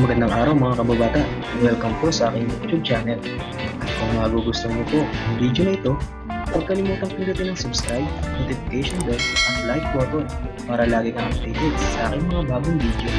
Magandang araw mga kababata. Welcome po sa aking YouTube channel. At kung magugustuhan niyo po ang video na ito, huwag kalimutang pindutin ang subscribe, notification bell at like button para lagi kang updated sa aking mga bagong video.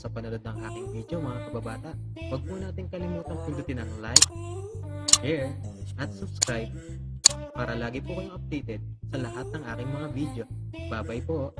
Sa panonood ng aking video mga kababata. Huwag po natin kalimutang pindutin ang like, share, at subscribe para lagi po kayong updated sa lahat ng aking mga video. Bye-bye po!